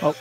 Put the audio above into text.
Oh,